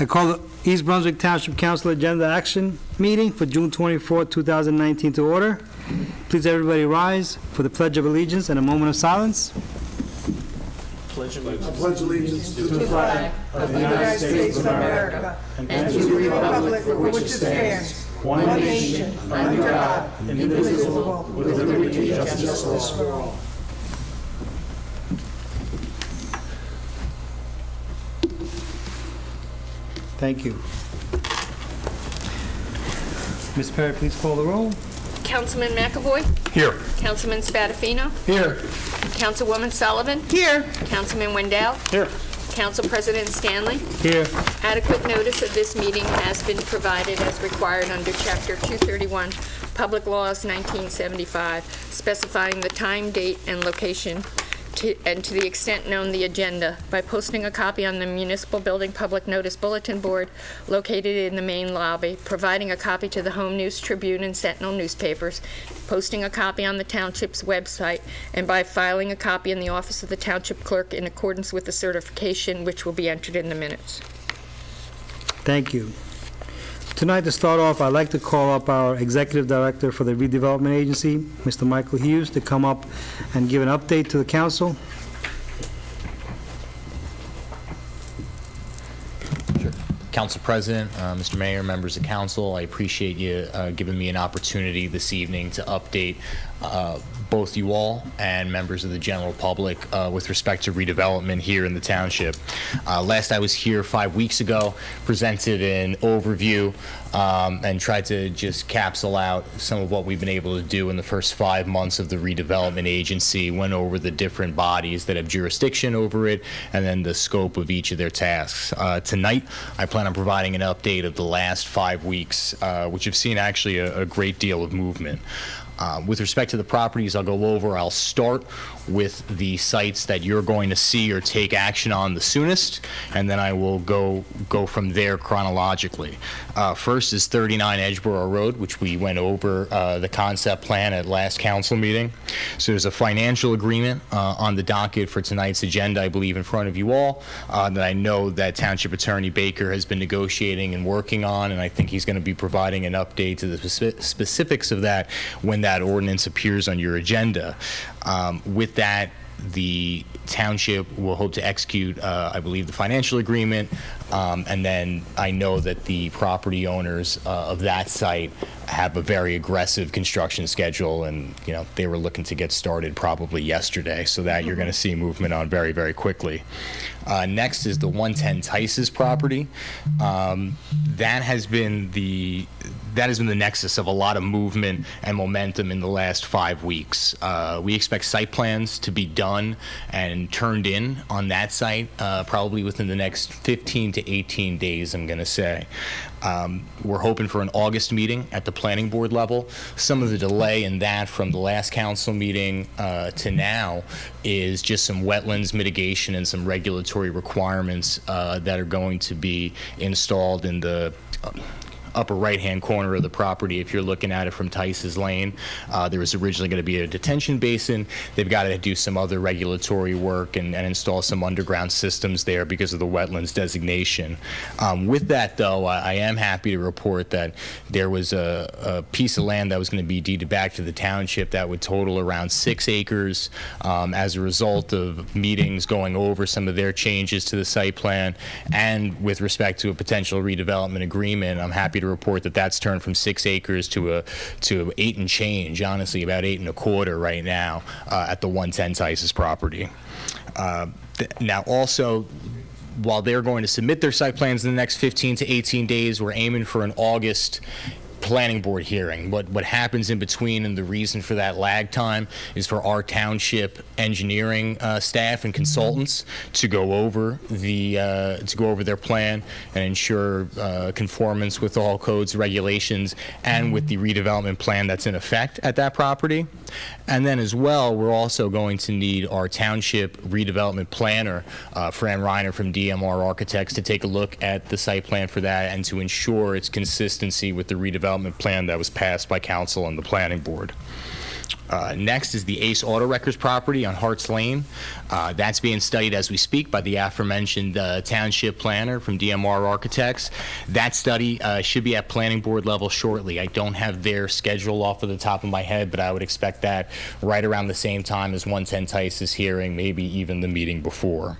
I call the East Brunswick Township Council Agenda Action Meeting for June 24, 2019 to order. Please everybody rise for the Pledge of Allegiance and a moment of silence. pledge allegiance to the flag of the United States of America and to the republic for which it stands, one nation, under God, indivisible, with liberty and justice for all. Thank you. Ms. Perry, please call the roll. Councilman McAvoy. Here. Councilman Spadafino. Here. Councilwoman Sullivan. Here. Councilman Wendell. Here. Council President Stanley. Here. Adequate notice of this meeting has been provided as required under Chapter 231, Public Laws 1975, specifying the time, date, and location, to- and to the extent known, the agenda, by posting a copy on the Municipal Building Public Notice Bulletin Board located in the main lobby, providing a copy to the Home News Tribune and Sentinel newspapers, posting a copy on the township's website, and by filing a copy in the office of the township clerk in accordance with the certification which will be entered in the minutes. Thank you. Tonight, to start off, I'd like to call up our Executive Director for the Redevelopment Agency, Mr. Michael Hughes, to come up and give an update to the council. Council President, uh, Mr. Mayor, members of council, I appreciate you uh, giving me an opportunity this evening to update uh, both you all and members of the general public uh, with respect to redevelopment here in the township. Uh, Last I was here five weeks ago, presented an overview um, and tried to just capsule out some of what we've been able to do in the first five months of the redevelopment agency, went over the different bodies that have jurisdiction over it, and then the scope of each of their tasks. Uh, Tonight, I plan on providing an update of the last five weeks, uh, which have seen actually a a great deal of movement. Uh, With respect to the properties I'll go over, I'll start with the sites that you're going to see or take action on the soonest, and then I will go, go from there chronologically. Uh, First is 39 Edgeboro Road, which we went over uh, the concept plan at last council meeting. So there's a financial agreement uh, on the docket for tonight's agenda, I believe, in front of you all, uh, that I know that Township Attorney Baker has been negotiating and working on, and I think he's going to be providing an update to the specifics of that when that ordinance appears on your agenda. Um, With that, the township will hope to execute, uh, I believe, the financial agreement, um, and then I know that the property owners uh, of that site have a very aggressive construction schedule, and, you know, they were looking to get started probably yesterday, so that you're going to see movement on very, very quickly. Uh, Next is the 110 Tices property. Um, That has been the, that has been the nexus of a lot of movement and momentum in the last five weeks. Uh, We expect site plans to be done and turned in on that site uh, probably within the next 15 to 18 days, I'm going to say. Um, We're hoping for an August meeting at the planning board level. Some of the delay in that from the last council meeting uh, to now is just some wetlands mitigation and some regulatory requirements uh, that are going to be installed in the upper right-hand corner of the property, if you're looking at it from Tice's Lane. Uh, There was originally going to be a detention basin. They've got to do some other regulatory work and and install some underground systems there because of the wetlands designation. Um, With that, though, I I am happy to report that there was a a piece of land that was going to be deeded back to the township that would total around six acres um, as a result of meetings going over some of their changes to the site plan and with respect to a potential redevelopment agreement. I'm happy to report that that's turned from six acres to a to eight and change, honestly, about eight and a quarter right now uh, at the 110 Tices property. Uh, Now, also, while they're going to submit their site plans in the next 15 to 18 days, we're aiming for an August planning board hearing. What, what happens in between and the reason for that lag time is for our township engineering uh, staff and consultants to go over the, uh, to go over their plan and ensure uh, conformance with all codes, regulations, and with the redevelopment plan that's in effect at that property. And then as well, we're also going to need our township redevelopment planner, uh, Fran Reiner from DMR Architects, to take a look at the site plan for that and to ensure its consistency with the redevelopment plan that was passed by council and the planning board. Uh, Next is the Ace Auto Records property on Harts Lane. Uh, That's being studied as we speak by the aforementioned uh, township planner from DMR Architects. That study uh, should be at planning board level shortly. I don't have their schedule off of the top of my head, but I would expect that right around the same time as 110 Tice's hearing, maybe even the meeting before.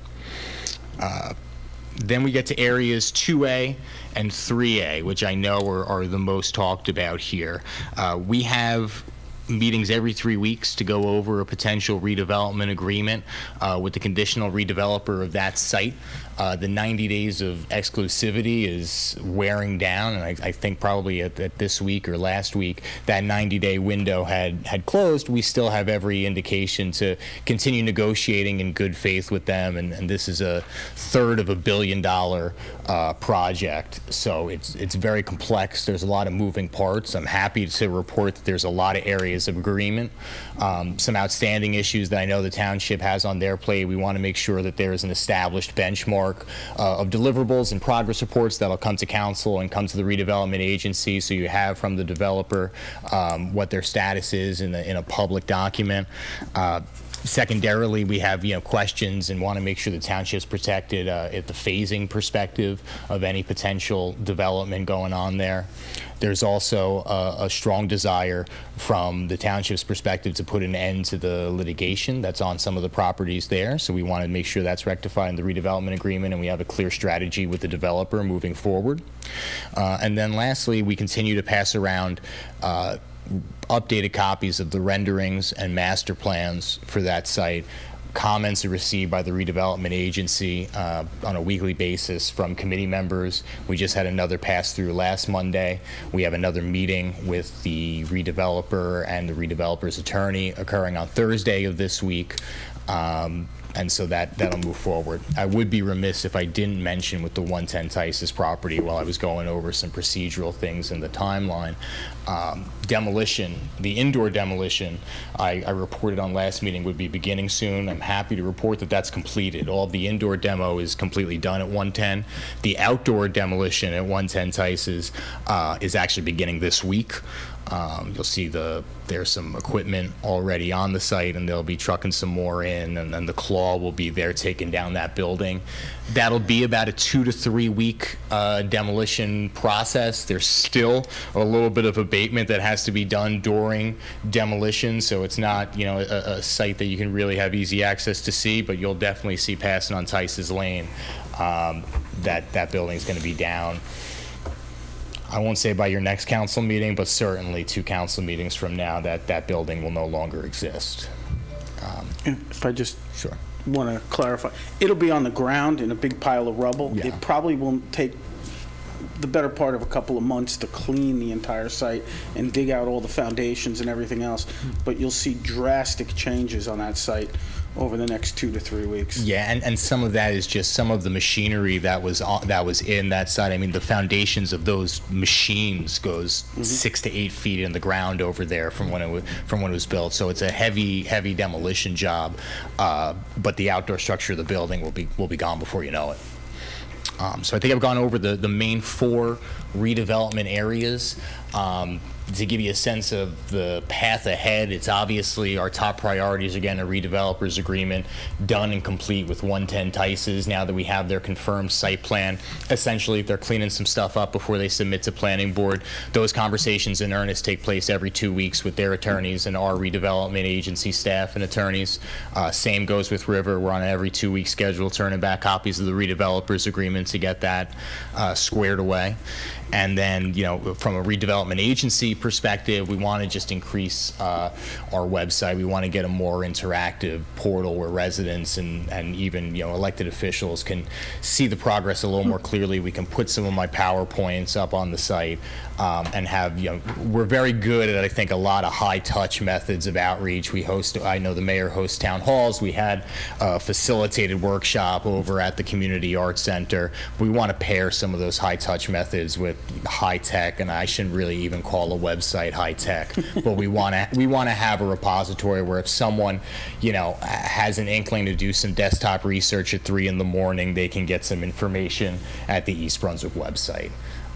Then we get to areas 2A and 3A, which I know are, are the most talked about here. Uh, we have meetings every three weeks to go over a potential redevelopment agreement uh, with the conditional redeveloper of that site. Uh, the 90 days of exclusivity is wearing down, and I, I think probably at, at this week or last week that 90-day window had had closed. We still have every indication to continue negotiating in good faith with them, and, and this is a third of a billion-dollar uh, project, so it's it's very complex. There's a lot of moving parts. I'm happy to report that there's a lot of areas of agreement. Um, some outstanding issues that I know the township has on their plate. We want to make sure that there is an established benchmark uh, of deliverables and progress reports that'll come to council and come to the redevelopment agency, so you have from the developer um, what their status is in, the, in a public document. Uh, Secondarily, we have, you know, questions and want to make sure the township's protected uh, at the phasing perspective of any potential development going on there. There's also a, a strong desire from the township's perspective to put an end to the litigation that's on some of the properties there. So we want to make sure that's rectified in the redevelopment agreement, and we have a clear strategy with the developer moving forward. Uh, and then lastly, we continue to pass around uh, updated copies of the renderings and master plans for that site. Comments are received by the redevelopment agency uh, on a weekly basis from committee members. We just had another pass through last Monday. We have another meeting with the redeveloper and the redeveloper's attorney occurring on Thursday of this week. Um, and so that, that'll move forward. I would be remiss if I didn't mention with the 110 Tice's property while I was going over some procedural things in the timeline. Um, demolition, the indoor demolition, I, I reported on last meeting would be beginning soon. I'm happy to report that that's completed. All the indoor demo is completely done at 110. The outdoor demolition at 110 Tice's uh, is actually beginning this week. Um, you'll see the there's some equipment already on the site, and they'll be trucking some more in, and then the claw will be there taking down that building. That'll be about a two to three week uh, demolition process. There's still a little bit of abatement that has to be done during demolition, so it's not you know a, a site that you can really have easy access to see, but you'll definitely see passing on Tice's Lane um, that that building's going to be down. I won't say by your next council meeting, but certainly two council meetings from now, that that building will no longer exist. Um, If I just Sure. want to clarify, it'll be on the ground in a big pile of rubble. Yeah. It probably will take the better part of a couple of months to clean the entire site and dig out all the foundations and everything else, but you'll see drastic changes on that site over the next two to three weeks. Yeah, and, and some of that is just some of the machinery that was on, that was in that site. I mean, the foundations of those machines goes six to eight feet in the ground over there from when it was from when it was built. So it's a heavy, heavy demolition job. Uh, but the outdoor structure of the building will be will be gone before you know it. Um, so I think I've gone over the, the main four redevelopment areas. Um, to give you a sense of the path ahead, it's obviously our top priorities again a redevelopers agreement done and complete with 110 Tices now that we have their confirmed site plan. Essentially, they're cleaning some stuff up before they submit to planning board. Those conversations in earnest take place every two weeks with their attorneys and our redevelopment agency staff and attorneys. Uh, same goes with River. We're on an every two week schedule, turning back copies of the redevelopers agreement to get that uh, squared away. And then, you know, from a redevelopment agency perspective, we want to just increase uh, our website. We want to get a more interactive portal where residents and, and even, you know, elected officials can see the progress a little more clearly. We can put some of my PowerPoints up on the site um, and have, you know, we're very good at, I think, a lot of high touch methods of outreach. We host, I know the mayor hosts town halls. We had a facilitated workshop over at the Community Arts Center. We want to pair some of those high touch methods with high tech, and I shouldn't really even call a website high tech, but we want to we want to have a repository where if someone, you know, has an inkling to do some desktop research at three in the morning, they can get some information at the East Brunswick website.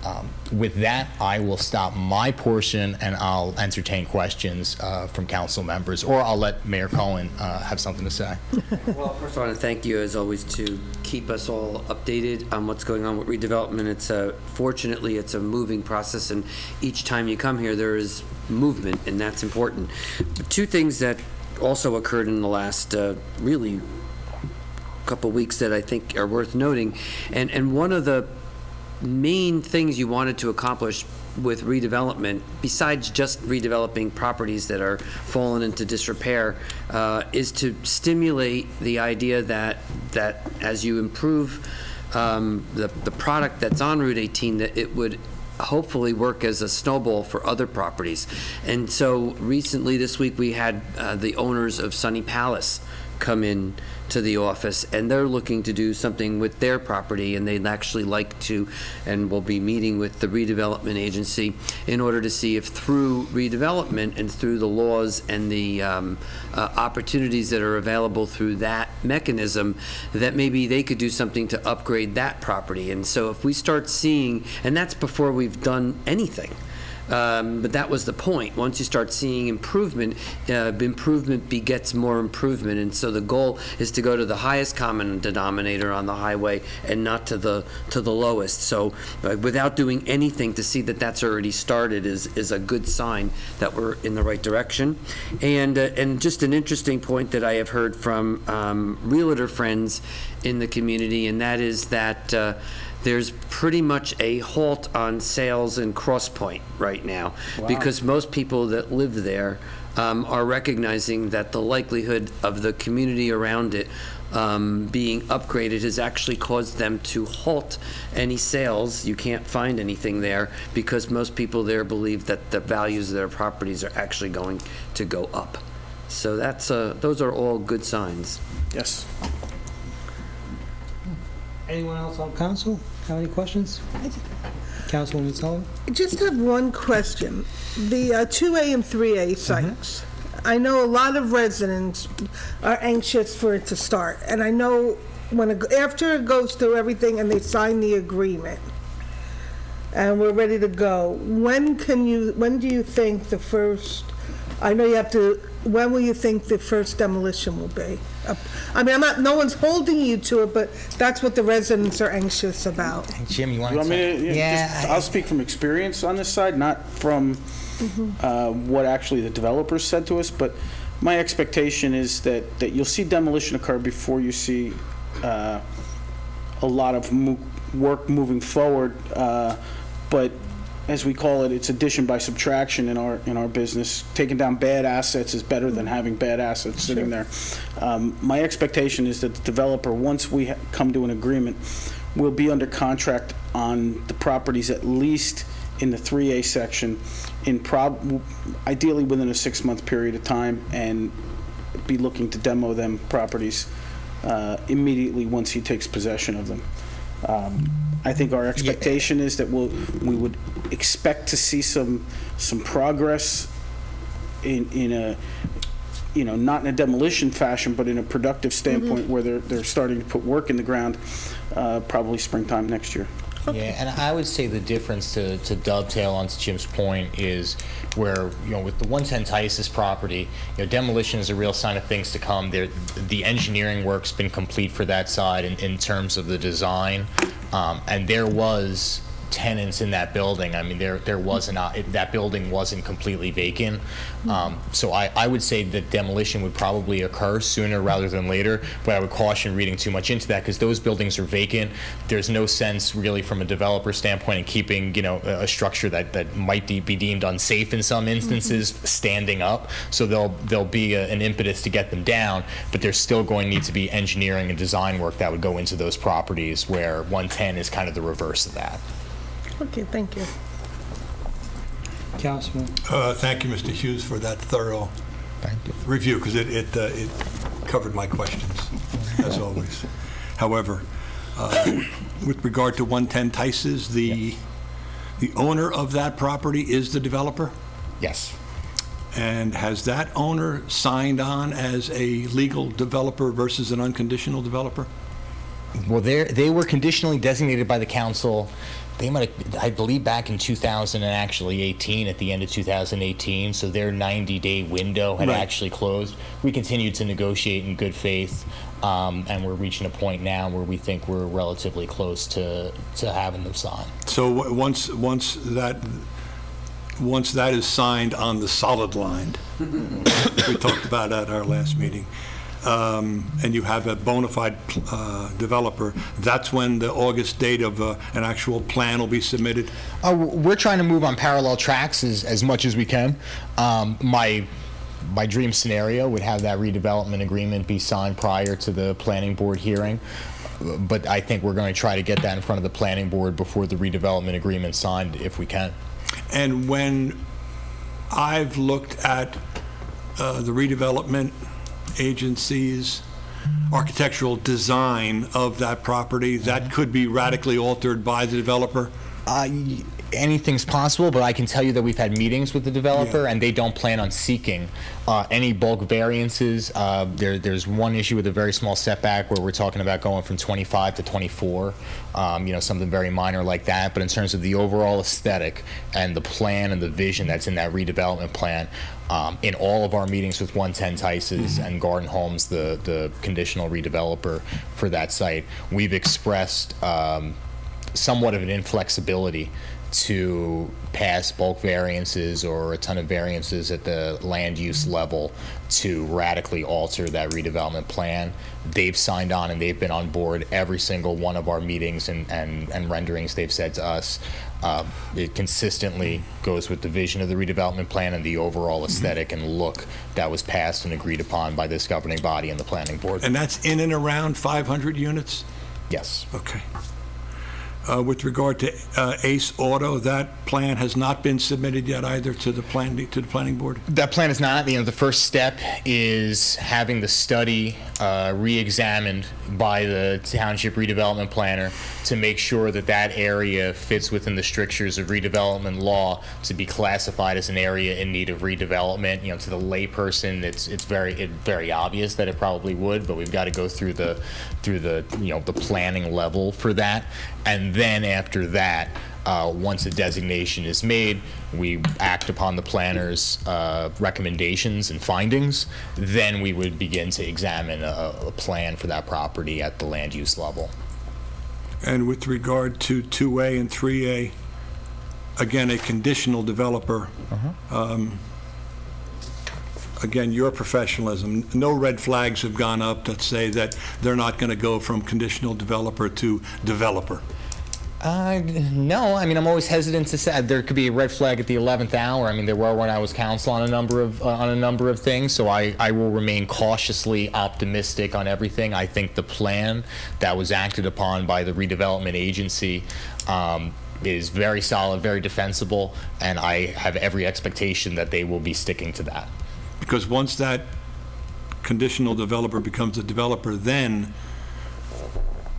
Um, With that, I will stop my portion, and I'll entertain questions uh, from council members, or I'll let Mayor Cohen uh, have something to say. Well, first I want to thank you, as always, to keep us all updated on what's going on with redevelopment. It's a, fortunately, it's a moving process, and each time you come here, there is movement, and that's important. But Two things that also occurred in the last, uh, really, couple weeks that I think are worth noting, and, and one of the main things you wanted to accomplish with redevelopment, besides just redeveloping properties that are fallen into disrepair, uh, is to stimulate the idea that, that as you improve um, the, the product that's on Route 18, that it would hopefully work as a snowball for other properties. And so recently, this week, we had uh, the owners of Sunny Palace come in to the office, and they're looking to do something with their property, and they'd actually like to, and will be meeting with the redevelopment agency in order to see if through redevelopment and through the laws and the um, uh, opportunities that are available through that mechanism, that maybe they could do something to upgrade that property. And so if we start seeing, and that's before we've done anything, um, but that was the point. Once you start seeing improvement, uh, improvement begets more improvement, and so the goal is to go to the highest common denominator on the highway and not to the to the lowest. So, uh, without doing anything, to see that that's already started is is a good sign that we're in the right direction. And uh, and just an interesting point that I have heard from um, realtor friends in the community, and that is that. There's pretty much a halt on sales in Cross Point right now because most people that live there um, are recognizing that the likelihood of the community around it um, being upgraded has actually caused them to halt any sales. You can't find anything there because most people there believe that the values of their properties are actually going to go up. So that's uh, those are all good signs. Yes. Anyone else on council have any questions? Councilwoman Sullivan? I just have one question. The uh, 2A and 3A sites, I know a lot of residents are anxious for it to start, and I know when, it- after it goes through everything and they sign the agreement, and we're ready to go, when can you, when do you think the first, I know you have to, when will you think the first demolition will be? Uh, I mean, I'm not, no one's holding you to it, but that's what the residents are anxious about. Jim, you want You to want me say? to, yeah, just- I'll speak from experience on this side, not from uh, what actually the developers said to us, but my expectation is that, that you'll see demolition occur before you see uh, a lot of mo- work moving forward. uh, But as we call it, it's addition by subtraction in our, in our business. Taking down bad assets is better than having bad assets sitting there. Um, My expectation is that the developer, once we ha- come to an agreement, will be under contract on the properties at least in the 3A section in prob, ideally within a six-month period of time, and be looking to demo them properties uh, immediately once he takes possession of them. Um, I think our expectation is that we'll, we would expect to see some, some progress in, in a, you know, not in a demolition fashion, but in a productive standpoint where they're, they're starting to put work in the ground, uh, probably springtime next year. Yeah, and I would say the difference to, to dovetail onto Jim's point is where, you know, with the 110 Tices property, you know, demolition is a real sign of things to come. There, the engineering work's been complete for that side in, in terms of the design. Um, and there was tenants in that building. I mean, there, there wasn't, that building wasn't completely vacant. Um, So I, I would say that demolition would probably occur sooner rather than later, but I would caution reading too much into that because those buildings are vacant. There's no sense really from a developer standpoint in keeping, you know, a a structure that, that might de- be deemed unsafe in some instances, standing up. So there'll, there'll be a- an impetus to get them down, but there's still going to need to be engineering and design work that would go into those properties where 110 is kind of the reverse of that. Okay, thank you. Councilman? Uh, Thank you, Mr. Hughes, for that thorough review, because it, it, uh, it covered my questions, as always. However, uh, with regard to 110 Tices, the, the owner of that property is the developer? Yes. And has that owner signed on as a legal developer versus an unconditional developer? Well, they they were conditionally designated by the council They might, have, I believe, back in 2000 and actually 18, at the end of 2018, so their 90-day window had Right. actually closed. We continued to negotiate in good faith, um, and we're reaching a point now where we think we're relatively close to, to having them sign. So w- once, once that, once that is signed on the solid line, we talked about at our last meeting, um, and you have a bona fide uh, developer, that's when the August date of uh, an actual plan will be submitted? Uh, we're trying to move on parallel tracks as, as much as we can. Um, my my dream scenario would have that redevelopment agreement be signed prior to the planning board hearing. But I think we're going to try to get that in front of the planning board before the redevelopment agreement signed, if we can. And when I've looked at uh, the redevelopment agency's architectural design of that property, that could be radically altered by the developer? Y- anything's possible, but I can tell you that we've had meetings with the developer, Yeah. and they don't plan on seeking uh, any bulk variances. Uh, there, there's one issue with a very small setback where we're talking about going from 25 to 24, um, you know, something very minor like that. But in terms of the overall aesthetic and the plan and the vision that's in that redevelopment plan, um, in all of our meetings with 110 Tices and Garden Homes, the, the conditional redeveloper for that site, we've expressed um, somewhat of an inflexibility to pass bulk variances or a ton of variances at the land use level to radically alter that redevelopment plan. They've signed on and they've been on board every single one of our meetings and, and, and renderings they've said to us. Uh, it consistently goes with the vision of the redevelopment plan and the overall aesthetic and look that was passed and agreed upon by this governing body and the planning board. And that's in and around 500 units? yes. Okay. Uh, With regard to uh, Ace Auto, that plan has not been submitted yet either to the plan, to the planning board? That plan is not. You know, the first step is having the study uh, re-examined by the township redevelopment planner to make sure that that area fits within the strictures of redevelopment law to be classified as an area in need of redevelopment. You know, to the layperson, it's it's very it, very obvious that it probably would, but we've got to go through the through the you know the planning level for that, and then after that. Uh, once a designation is made, we act upon the planner's uh, recommendations and findings. Then we would begin to examine a, a plan for that property at the land use level. And with regard to 2A and 3A, again, a conditional developer, um, again, your professionalism, no red flags have gone up that say that they're not going to go from conditional developer to developer. Uh, no, I mean, I'm always hesitant to say there could be a red flag at the 11th hour. I mean, there were when I was counsel on a number of uh, on a number of things, so I, I will remain cautiously optimistic on everything. I think the plan that was acted upon by the redevelopment agency um, is very solid, very defensible, and I have every expectation that they will be sticking to that. Because once that conditional developer becomes a developer, then,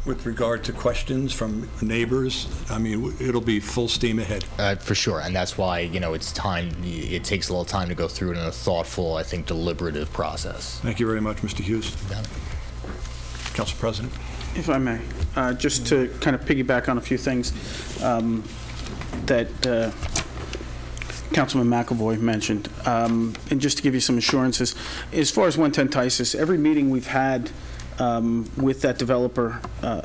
with regard to questions from neighbors, I mean, it'll be full steam ahead. Uh, for sure, and that's why you know it's time. It takes a little time to go through it in a thoughtful, I think, deliberative process. Thank you very much, Mr. Hughes. Council President. If I may, uh, just to kind of piggyback on a few things um, that uh, Councilman McAvoy mentioned, um, and just to give you some assurances, as far as 110 Tices, every meeting we've had um, with that developer uh,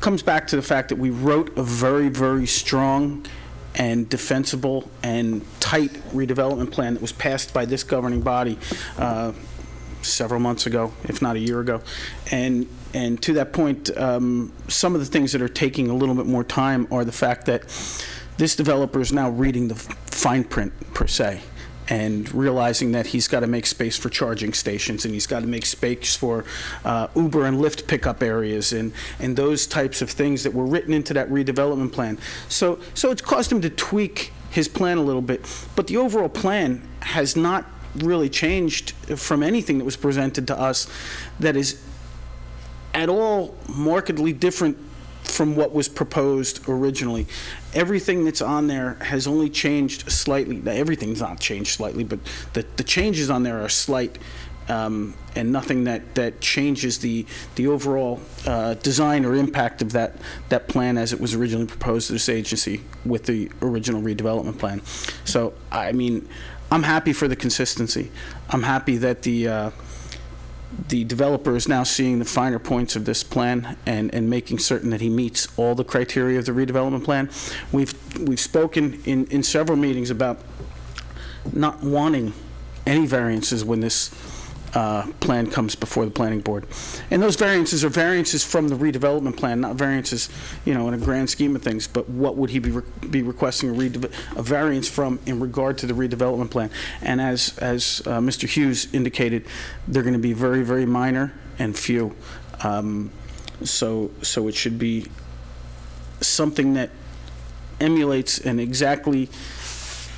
comes back to the fact that we wrote a very, very strong and defensible and tight redevelopment plan that was passed by this governing body uh, several months ago, if not a year ago. And, and to that point, um, some of the things that are taking a little bit more time are the fact that this developer is now reading the fine print, per se, and realizing that he's got to make space for charging stations, and he's got to make space for uh, Uber and Lyft pickup areas, and, and those types of things that were written into that redevelopment plan. So, so it's caused him to tweak his plan a little bit, but the overall plan has not really changed from anything that was presented to us that is at all markedly different from what was proposed originally. Everything that's on there has only changed slightly. Everything's not changed slightly, but the, the changes on there are slight. um, and nothing that, that changes the, the overall uh, design or impact of that, that plan as it was originally proposed to this agency with the original redevelopment plan. So, I mean, I'm happy for the consistency. I'm happy that the, uh, the developer is now seeing the finer points of this plan and, and making certain that he meets all the criteria of the redevelopment plan. We've, we've spoken in, in several meetings about not wanting any variances when this uh, plan comes before the planning board. And those variances are variances from the redevelopment plan, not variances, you know, in a grand scheme of things, but what would he be, re- be requesting a a variance from in regard to the redevelopment plan? And as, as uh, Mr. Hughes indicated, they're going to be very, very minor and few. Um, So, so it should be something that emulates and exactly,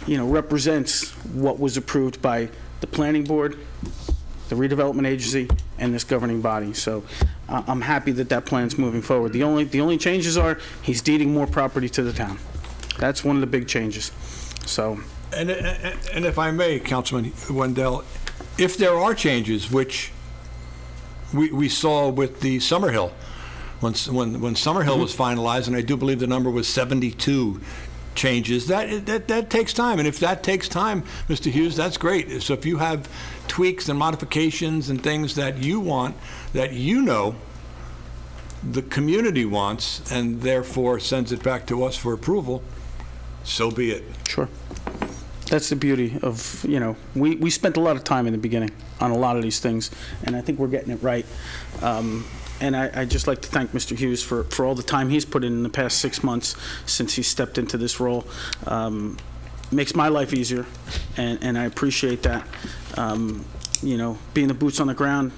you know, represents what was approved by the planning board, the redevelopment agency, and this governing body. So uh, I'm happy that that plan's moving forward. The only, the only changes are, he's deeding more property to the town. That's one of the big changes. So, And, and and if I may, Councilman Wendell, if there are changes, which we, we saw with the Summerhill, when, when, when Summerhill was finalized, and I do believe the number was 72 changes, that, that, that takes time. And if that takes time, Mr. Hughes, that's great. So if you have tweaks and modifications and things that you want, that you know the community wants, and therefore sends it back to us for approval, so be it. sure. That's the beauty of, you know, we, we spent a lot of time in the beginning on a lot of these things, and I think we're getting it right. Um, And I, I'd just like to thank Mr. Hughes for, for all the time he's put in in the past six months since he stepped into this role. Um, Makes my life easier, and, and I appreciate that. Um, You know, being the boots on the ground,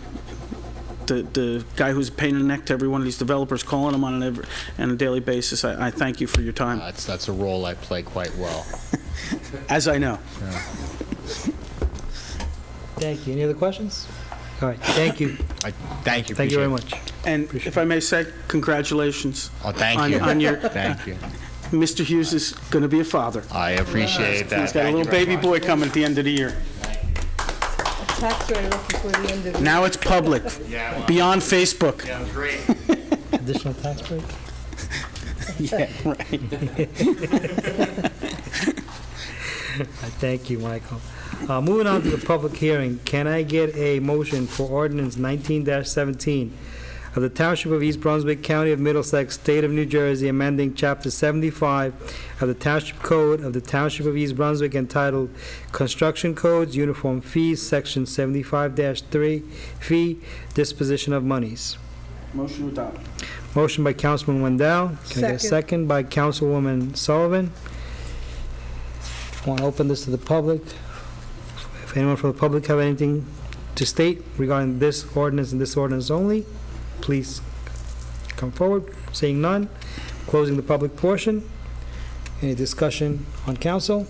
the, the guy who's a pain in the neck to every one of these developers, calling them on an, every- on a daily basis, I, I thank you for your time, That's, that's a role I play quite well. as I know. Thank you. Any other questions? All right, thank you. I thank you. Thank you very it. much. And if I may say, congratulations. Oh, thank on- you. on your- Thank you. Mr. Hughes is going to be a father. I appreciate that. He's got a Thank you little baby much. boy coming at the end of the year. Tax rate up before the end of the Now it's public, Yeah, well, beyond Facebook. yeah, great. Additional tax break? Yeah, right. I Thank you, Michael. Uh, Moving on to the public hearing, can I get a motion for ordinance 19-17 of the Township of East Brunswick, County of Middlesex, State of New Jersey, amending Chapter 75 of the Township Code of the Township of East Brunswick entitled Construction Codes, Uniform Fees, Section 75-3, Fee, Disposition of Monies. Motion to adopt. Motion by Councilman Wendell. Can I get a Second. second by Councilwoman Sullivan? Want to open this to the public? If anyone from the public have anything to state regarding this ordinance and this ordinance only, please come forward. Seeing none, closing the public portion. Any discussion on council?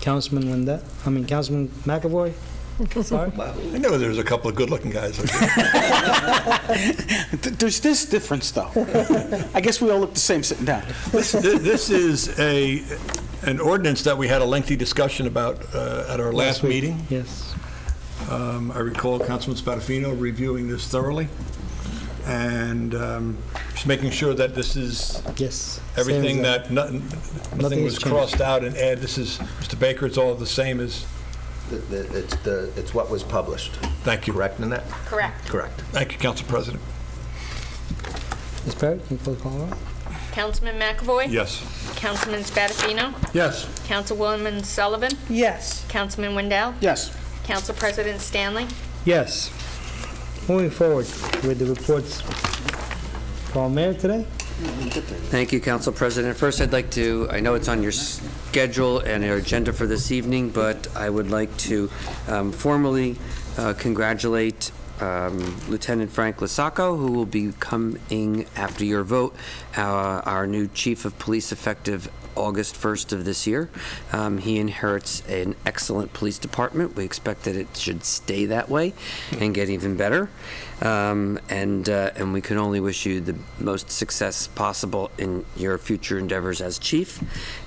Councilman Wendell, I mean Councilman McAvoy? Sorry? I know there's a couple of good-looking guys. Th- There's this difference, though. I guess we all look the same sitting down. This this is a, an ordinance that we had a lengthy discussion about uh, at our last week. meeting. Yes. Um, I recall Councilman Spadafino reviewing this thoroughly, and um, just making sure that this is Yes. Everything as that, nothing Nothing nothing was crossed out and add. This is, Mr. Baker, it's all the same as, The- the- It's the, it's what was published, thank you. correct, Nanette? Correct. Correct. Thank you, Council President. Ms. Perry, can you please the call roll? Councilman McAvoy? Yes. Councilman Spadafino? Yes. Councilwoman Sullivan? Yes. Councilman Wendell? Yes. Council President Stanley? Yes. Moving forward with the reports from Mayor today. Thank you, Council President. First, I'd like to, I know it's on your schedule and your agenda for this evening, but I would like to um, formally uh, congratulate um, Lieutenant Frank LoSacco, who will be coming after your vote, our our new Chief of Police effective August 1st of this year. Um, He inherits an excellent police department. We expect that it should stay that way and get even better. Um, And, uh, and we can only wish you the most success possible in your future endeavors as chief.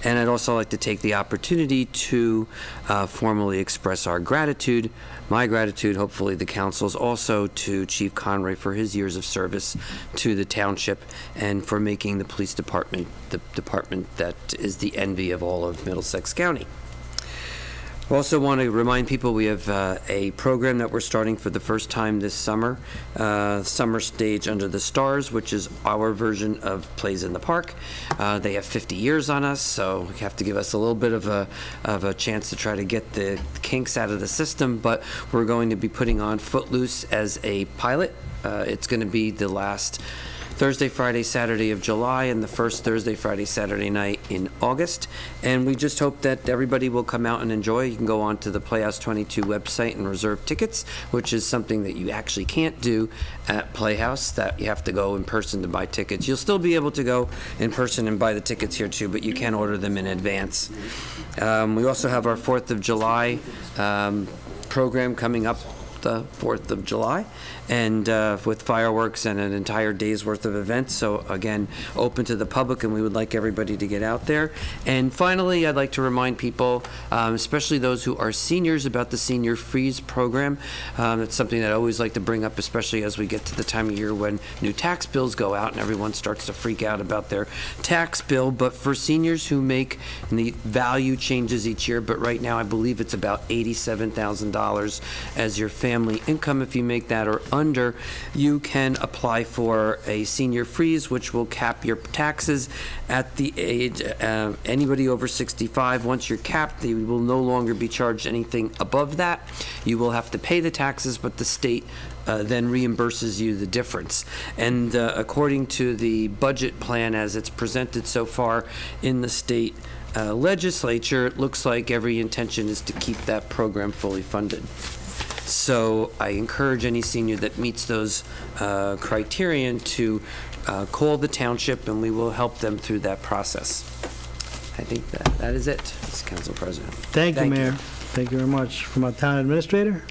And I'd also like to take the opportunity to uh, formally express our gratitude, my gratitude, hopefully the council's also, to Chief Conroy for his years of service to the township and for making the police department the department that is the envy of all of Middlesex County. Also want to remind people, we have uh, a program that we're starting for the first time this summer, uh, Summer Stage Under the Stars, which is our version of Plays in the Park. Uh, They have 50 years on us, so you have to give us a little bit of a, of a chance to try to get the kinks out of the system, but we're going to be putting on Footloose as a pilot. Uh, It's going to be the last Thursday, Friday, Saturday of July, and the first Thursday, Friday, Saturday night in August. And we just hope that everybody will come out and enjoy. You can go on to the Playhouse 22 website and reserve tickets, which is something that you actually can't do at Playhouse, that you have to go in person to buy tickets. You'll still be able to go in person and buy the tickets here too, but you can order them in advance. Um, We also have our Fourth of July um, program coming up the 4th of July, and uh, with fireworks and an entire day's worth of events. So again, open to the public, and we would like everybody to get out there. And finally, I'd like to remind people, um, especially those who are seniors, about the Senior Freeze Program. Um, It's something that I always like to bring up, especially as we get to the time of year when new tax bills go out and everyone starts to freak out about their tax bill. But for seniors who make, the value changes each year, but right now I believe it's about $87,000 as your family income. If you make that or under, you can apply for a senior freeze, which will cap your taxes at the age, uh, anybody over 65, once you're capped, they will no longer be charged anything above that. You will have to pay the taxes, but the state uh, then reimburses you the difference. And uh, according to the budget plan as it's presented so far in the state uh, legislature, it looks like every intention is to keep that program fully funded. So I encourage any senior that meets those uh, criterion to uh, call the township, and we will help them through that process. I think that, that is it, Mr. Council President. Thank you, Thank you. Mayor. Thank you very much. From our town administrator?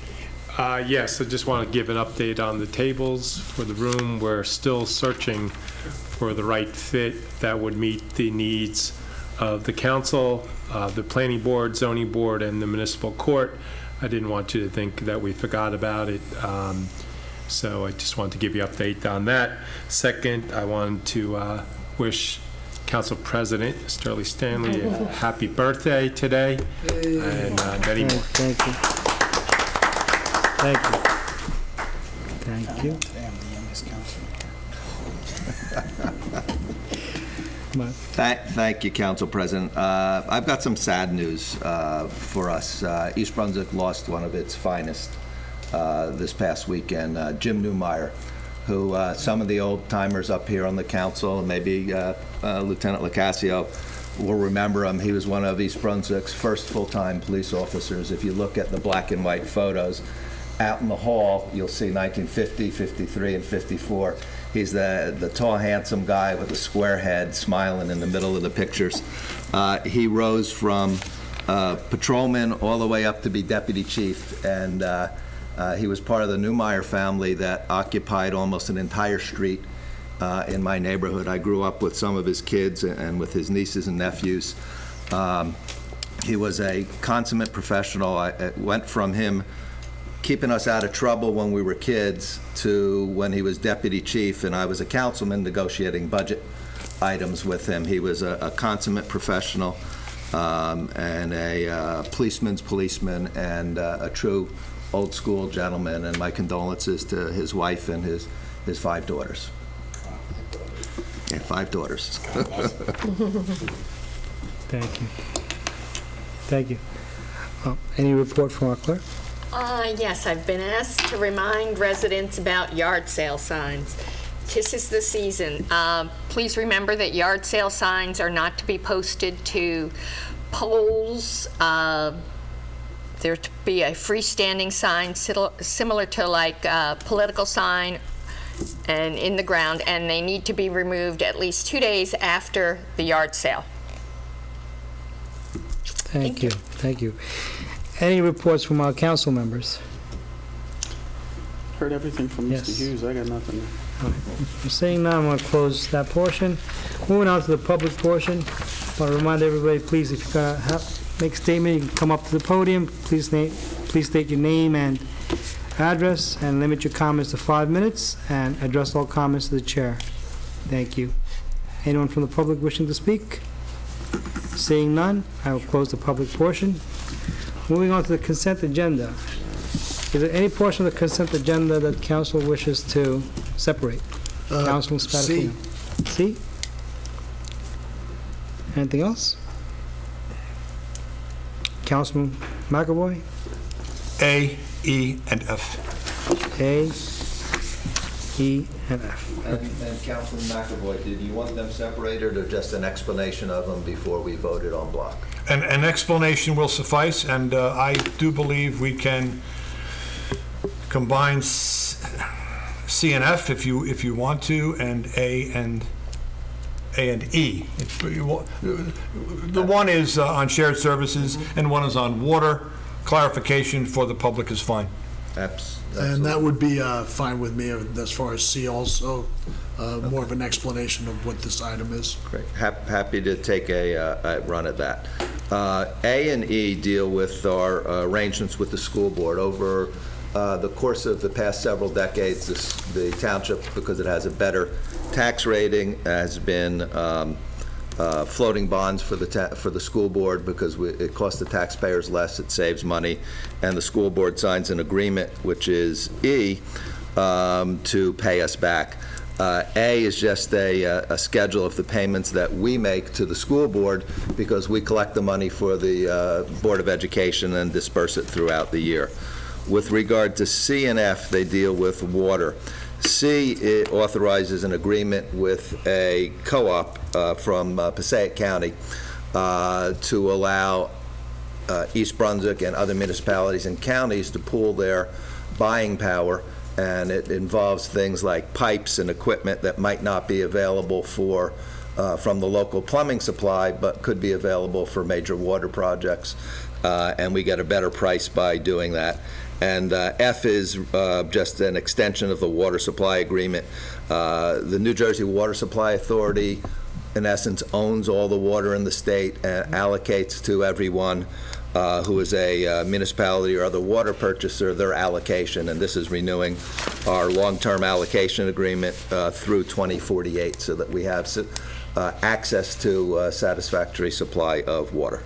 Uh, Yes, I just want to give an update on the tables for the room. We're still searching for the right fit that would meet the needs of the council, uh, the planning board, zoning board, and the municipal court. I didn't want you to think that we forgot about it, um, so I just wanted to give you an update on that. Second, I wanted to uh, wish Council President Sterling Stanley a happy birthday today, and uh, many more. Thank you. Thank you. Thank you. Thank, thank you, Council President. Uh, I've got some sad news uh, for us. Uh, East Brunswick lost one of its finest uh, this past weekend, uh, Jim Newmeyer, who uh, some of the old timers up here on the council, and maybe Lieutenant LoSacco, will remember him. He was one of East Brunswick's first full-time police officers. If you look at the black and white photos, out in the hall, you'll see 1950, 53, and 54. He's the, the tall, handsome guy with the square head smiling in the middle of the pictures. Uh, he rose from uh, patrolman all the way up to be deputy chief, and uh, uh, he was part of the Newmeyer family that occupied almost an entire street uh, in my neighborhood. I grew up with some of his kids and- with his nieces and nephews. Um, He was a consummate professional. I went from him keeping us out of trouble when we were kids to when he was deputy chief and I was a councilman negotiating budget items with him. He was a a consummate professional um, and a uh, policeman's policeman and uh, a true old-school gentleman, and my condolences to his wife and his, his five daughters. Yeah, five daughters. Thank you. Thank you. Uh, Any report from our clerk? Uh, yes, I've been asked to remind residents about yard sale signs. This is the season. Uh, Please remember that yard sale signs are not to be posted to poles, uh, there to be a freestanding sign similar to like a political sign and in the ground, and they need to be removed at least two days after the yard sale. Thank you, thank you. Any reports from our council members? Heard everything from Yes. Mr. Hughes, I got nothing. Seeing none, I'm going to close that portion. Moving on to the public portion, I want to remind everybody, please, if you're going to make a statement, you can come up to the podium. Please name, please state your name and address, and limit your comments to five minutes, and address all comments to the chair. Thank you. Anyone from the public wishing to speak? Seeing none, I will close the public portion. Moving on to the consent agenda. Is there any portion of the consent agenda that council wishes to separate? Uh, Councilman C. Spadafino. C? Anything else? Councilman McAvoy? A, E, and F. A, E, and F. And and Councilman McAvoy, did you want them separated or just an explanation of them before we voted on block? An, an explanation will suffice, and uh, I do believe we can combine C and F if you, if you want to, and A and, A and E. If you wa- The one is uh, on shared services, and one is on water. Clarification for the public is fine. Abs- And that would be uh, fine with me as far as C also, uh, more of an explanation of what this item is. Great. Hap- Happy to take a, uh, a run at that. Uh, A and E deal with our arrangements with the school board. Over uh, the course of the past several decades, this- the township, because it has a better tax rating, has been um, uh, floating bonds for the, for the school board because we- it costs the taxpayers less, it saves money, and the school board signs an agreement, which is E, um, to pay us back. Uh, A is just a, uh, a schedule of the payments that we make to the school board because we collect the money for the uh, Board of Education and disperse it throughout the year. With regard to C and F, they deal with water. C it authorizes an agreement with a co-op uh, from uh, Passaic County uh, to allow East Brunswick and other municipalities and counties to pool their buying power, and it involves things like pipes and equipment that might not be available for, uh, from the local plumbing supply, but could be available for major water projects, Uh, and we get a better price by doing that. And uh, F is uh, just an extension of the water supply agreement. Uh, The New Jersey Water Supply Authority, in essence, owns all the water in the state and allocates to everyone uh, who is a uh, municipality or other water purchaser their allocation, and this is renewing our long-term allocation agreement uh, through 2048 so that we have uh, access to uh, satisfactory supply of water.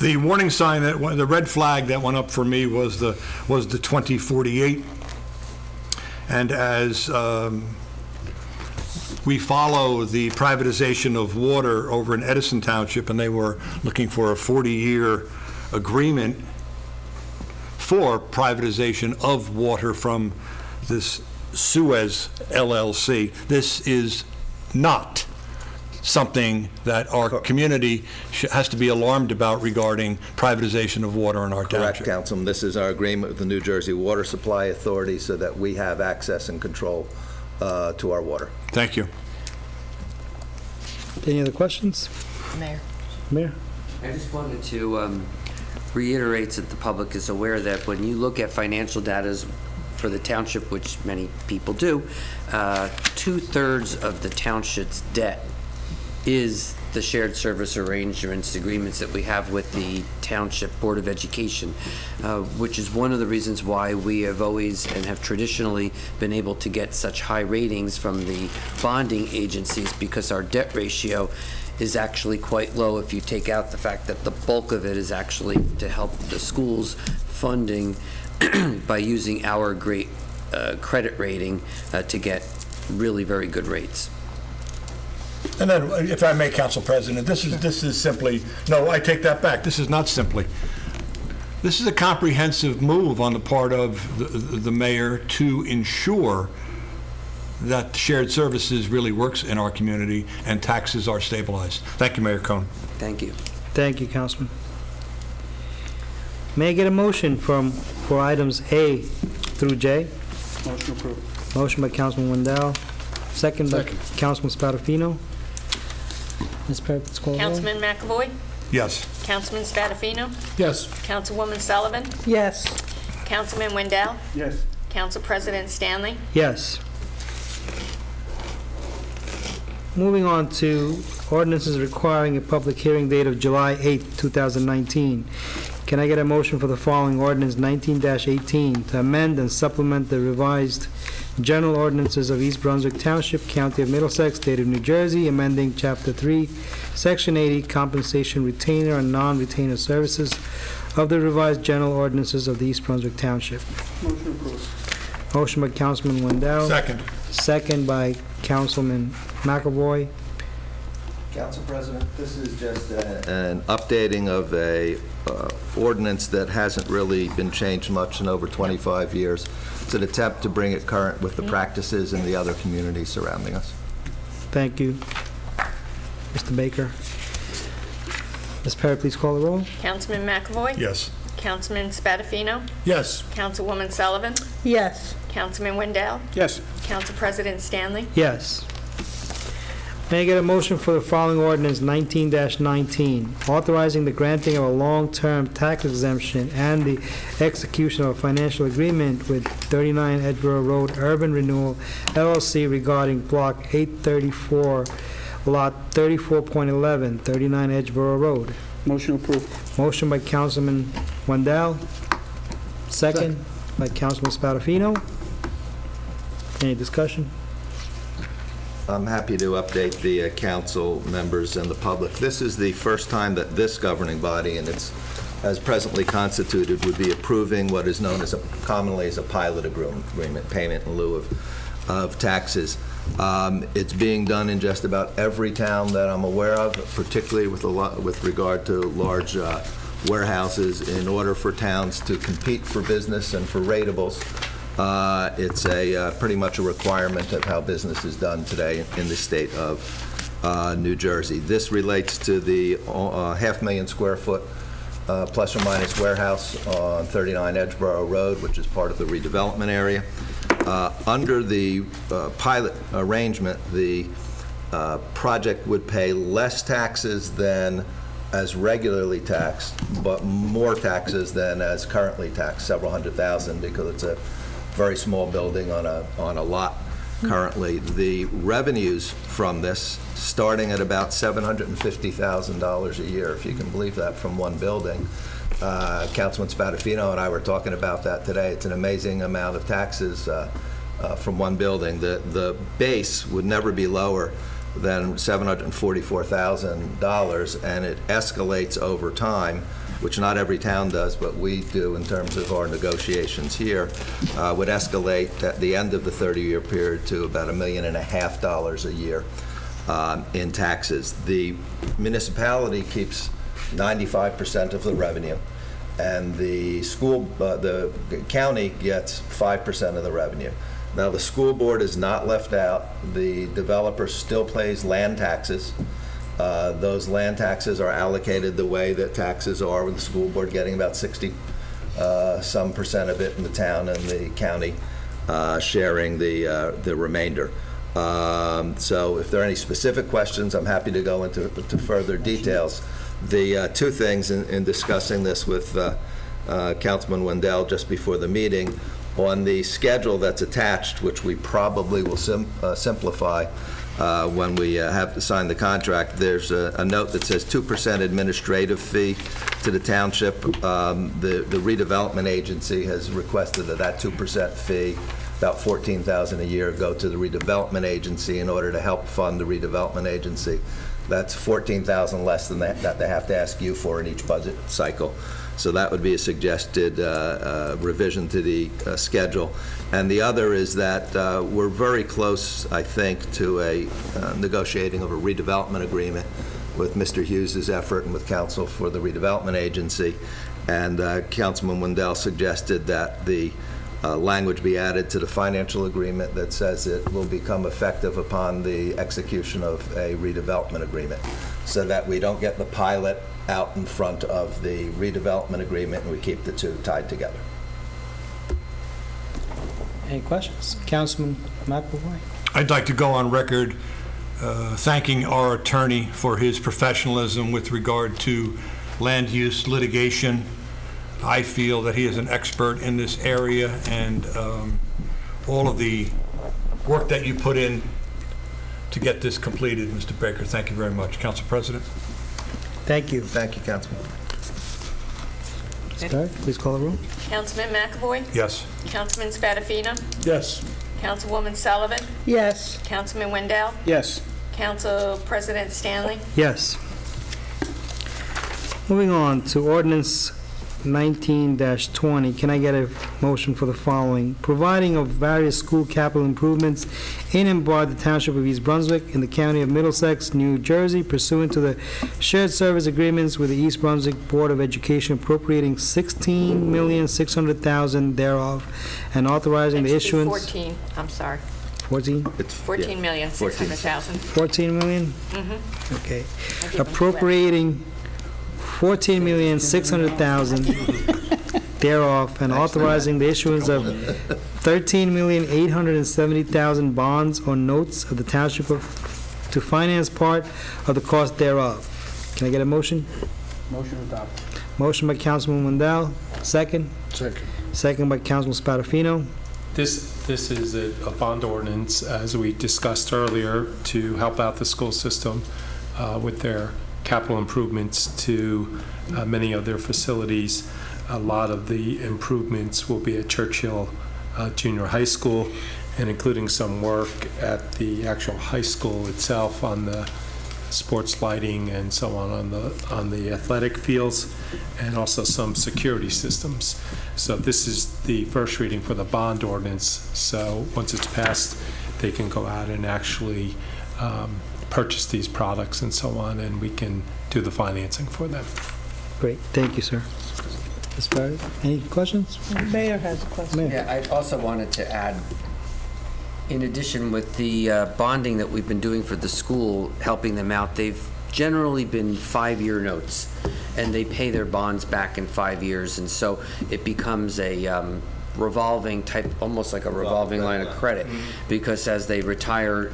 The warning sign that, the red flag that went up for me was the, was the 2048. And as um, we follow the privatization of water over in Edison Township, and they were looking for a 40-year agreement for privatization of water from this Suez LLC. This is not something that our community sh- has to be alarmed about regarding privatization of water in our Correct, township. Councilman. This is our agreement with the New Jersey Water Supply Authority so that we have access and control uh, to our water. Thank you. Any other questions? Mayor. Mayor? I just wanted to um, reiterate that the public is aware that when you look at financial data for the township, which many people do, uh, two-thirds of the township's debt is the shared service arrangements, agreements that we have with the Township Board of Education, uh, which is one of the reasons why we have always and have traditionally been able to get such high ratings from the bonding agencies, because our debt ratio is actually quite low if you take out the fact that the bulk of it is actually to help the schools funding by using our great uh, credit rating uh, to get really very good rates. And then, if I may, Council President, this is, this is simply, no, I take that back. This is not simply. This is a comprehensive move on the part of the, the mayor to ensure that shared services really works in our community and taxes are stabilized. Thank you, Mayor Cohen. Thank you. Thank you, Councilman. May I get a motion from, for items A through J? Motion approved. Motion by Councilman Wendell, second by Second. Councilman Spadafino. Ms. Perry, please call the roll. Councilman McAvoy, Yes. Councilman Spadafino, Yes. Councilwoman Sullivan, Yes. Councilman Wendell, Yes. Council President Stanley. Yes. Moving on to ordinances requiring a public hearing date of July 8, 2019. Can I get a motion for the following ordinance 19-18 to amend and supplement the revised general ordinances of East Brunswick Township, County of Middlesex, State of New Jersey, amending Chapter 3, Section 80, compensation retainer and non-retainer services of the revised general ordinances of the East Brunswick Township? Motion approved. Motion by Councilman Wendell. Second. Second by Councilman McAvoy. Council President, this is just a- an updating of a uh, ordinance that hasn't really been changed much in over 25 years. It's an attempt to bring it current with the practices in the other communities surrounding us. Thank you. Mr. Baker. Ms. Perry, please call the roll. Councilman McAvoy. Yes. Councilman Spadafino, Yes. Councilwoman Sullivan, Yes. Councilman Wendell, Yes. Council President Stanley. Yes. May I get a motion for the following ordinance 19-19, authorizing the granting of a long-term tax exemption and the execution of a financial agreement with 39 Edgeboro Road Urban Renewal LLC regarding Block 834, Lot 34.11, 39 Edgeboro Road. Motion approved. Motion by Councilman Wendell, second by Councilman Spadafino. Any discussion? I'm happy to update the uh, council members and the public. This is the first time that this governing body, and it's as presently constituted, would be approving what is known as a, commonly as a pilot agreement, payment in lieu of, of taxes. Um, It's being done in just about every town that I'm aware of, particularly with a lot, with regard to large uh, warehouses. In order for towns to compete for business and for ratables, uh, It's a, uh, pretty much a requirement of how business is done today in the state of uh, New Jersey. This relates to the uh, half million square foot uh, plus or minus warehouse on 39 Edgeboro Road, which is part of the redevelopment area. Uh, Under the pilot arrangement, the project would pay less taxes than as regularly taxed, but more taxes than as currently taxed, several hundred thousand, because it's a very small building on a, on a lot currently. The revenues from this, starting at about $750,000 a year, if you can believe that, from one building. Uh, Councilman Spadafino and I were talking about that today. It's an amazing amount of taxes uh, uh, from one building. The, the base would never be lower than $744,000, and it escalates over time, which not every town does, but we do in terms of our negotiations here, uh, would escalate at the end of the 30-year period to about a million and a half dollars a year um, in taxes. The municipality keeps 95% of the revenue, and the school, uh, the county gets 5% of the revenue. Now, the school board is not left out. The developer still pays land taxes. Uh, Those land taxes are allocated the way that taxes are, with the school board getting about 60 uh, some percent of it in the town and the county uh, sharing the, uh, the remainder. Um, So if there are any specific questions, I'm happy to go into to further details. The uh, two things in in discussing this with Councilman Wendell just before the meeting, on the schedule that's attached, which we probably will sim- uh, simplify uh, when we uh, have to sign the contract, there's a a note that says 2% administrative fee to the township. Um, The the redevelopment agency has requested that that 2% fee, about 14000 a year, go to the redevelopment agency in order to help fund the redevelopment agency. That's 14000 less than that that they have to ask you for in each budget cycle. So that would be a suggested uh, uh, revision to the uh, schedule. And the other is that we're very close, I think, to a negotiating of a redevelopment agreement with Mr. Hughes's effort and with counsel for the redevelopment agency. And uh, Councilman Wendell suggested that the uh, language be added to the financial agreement that says it will become effective upon the execution of a redevelopment agreement, so that we don't get the pilot out in front of the redevelopment agreement, and we keep the two tied together. Any questions? Councilman McAvoy? I'd like to go on record uh, thanking our attorney for his professionalism with regard to land use litigation. I feel that he is an expert in this area, and um, all of the work that you put in to get this completed, Mr. Baker, thank you very much. Council President? Thank you. Thank you, Councilman. Ms. Perry, please call the roll. Councilman McAvoy, Yes. Councilman Spadafino, Yes. Councilwoman Sullivan, Yes. Councilman Wendell, Yes. Council President Stanley. Yes. Moving on to ordinance 19-20, can I get a motion for the following? Providing of various school capital improvements in and by the Township of East Brunswick in the County of Middlesex, New Jersey pursuant to the shared service agreements with the East Brunswick Board of Education appropriating 16,600,000 thereof and authorizing the That should be issuance... 14, I'm sorry, 14? It's 14 million, 600,000. 14 million? Mm-hmm. Okay. I'll give them to Appropriating 14,600,000 thereof and authorizing the issuance of 13,870,000 bonds or notes of the township of, to finance part of the cost thereof. Can I get a motion? Motion adopted. Motion by Councilman Wendell, second. Second. Second by Councilman Spadafino. This, this is a a bond ordinance, as we discussed earlier, to help out the school system uh, with their capital improvements to uh, many of their facilities. A lot of the improvements will be at Churchill uh, Junior High School, and including some work at the actual high school itself on the sports lighting and so on on the, on the athletic fields, and also some security systems. So this is the first reading for the bond ordinance, so once it's passed, they can go out and actually um, purchase these products and so on, and we can do the financing for them. Great, thank you, sir. Ms. Perry, any questions? Mayor has a question. Mayor? Yeah, I also wanted to add, in addition with the uh, bonding that we've been doing for the school, helping them out, they've generally been five-year notes, and they pay their bonds back in five years, and so it becomes a um, revolving type, almost like a revolving line of credit, because as they retire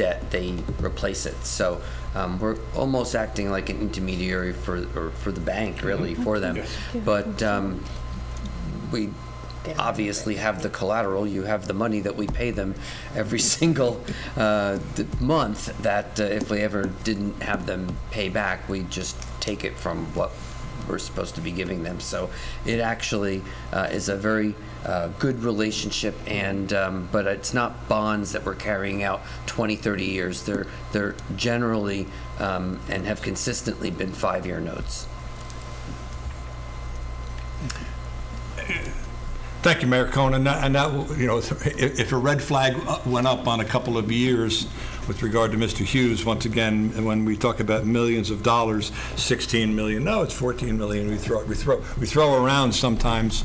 debt, they replace it. So um, we're almost acting like an intermediary for, or for the bank, really, for them. But um, we obviously have the collateral, you have the money that we pay them every single uh, month, that uh, if we ever didn't have them pay back, we just take it from what we're supposed to be giving them. So it actually uh, is a very uh, good relationship, and, um, but it's not bonds that we're carrying out 20, 30 years. They're, they're generally, um, and have consistently been five-year notes. Thank you, Mayor Cohen. And that, and that, you know, if, if a red flag went up on a couple of years with regard to Mr. Hughes, once again, when we talk about millions of dollars, 16 million, no, it's 14 million. We throw, we throw, we throw around sometimes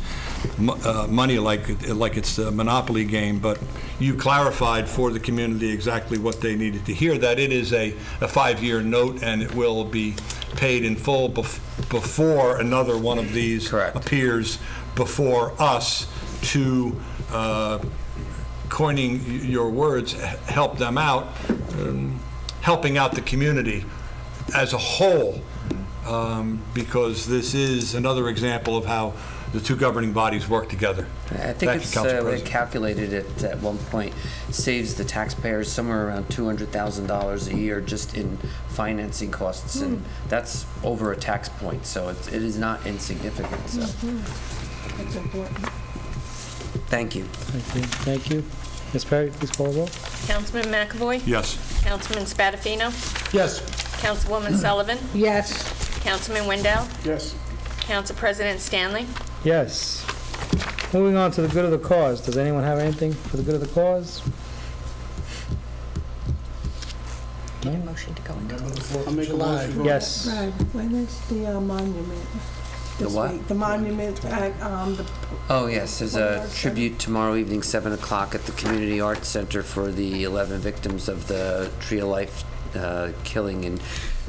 uh, money like, like it's a monopoly game, but you clarified for the community exactly what they needed to hear, that it is a, a five-year note and it will be paid in full bef- before another one of these Correct. appears before us to, uh, coining your words, help them out, um, helping out the community as a whole, um, because this is another example of how the two governing bodies work together. I think Thank it's, Council uh, we calculated it at one point, saves the taxpayers somewhere around $200,000 a year just in financing costs, and that's over a tax point, so it's- it is not insignificant, so, That's important. thank you. Thank you. Thank you. Ms. Perry, please call the roll. Councilman McAvoy, Yes. Councilman Spadafino, Yes. Councilwoman Sullivan, Yes. Councilman Wendell, Yes. Council President Stanley. Yes. Moving on to the good of the cause. Does anyone have anything for the good of the cause? Need a motion to go into. I'll make a motion. Yes. Right, when is the uh, monument? The what? week? The monument at, um, the, Oh, yes, there's a tribute tomorrow evening, 7 o'clock, at the Community Arts Center for the 11 victims of the Tree of Life uh, killing in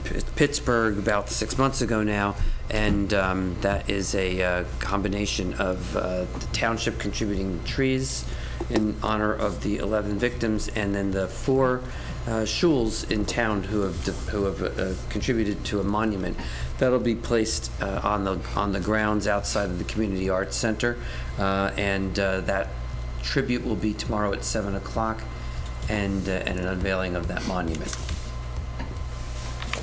P- Pittsburgh about six months ago now, and um, that is a uh, combination of uh, the township contributing trees in honor of the 11 victims, and then the four uh, shuls in town who have de- who have uh, contributed to a monument that'll be placed uh, on the on the grounds outside of the community arts center, uh, and uh, that tribute will be tomorrow at seven o'clock, and uh, and an unveiling of that monument.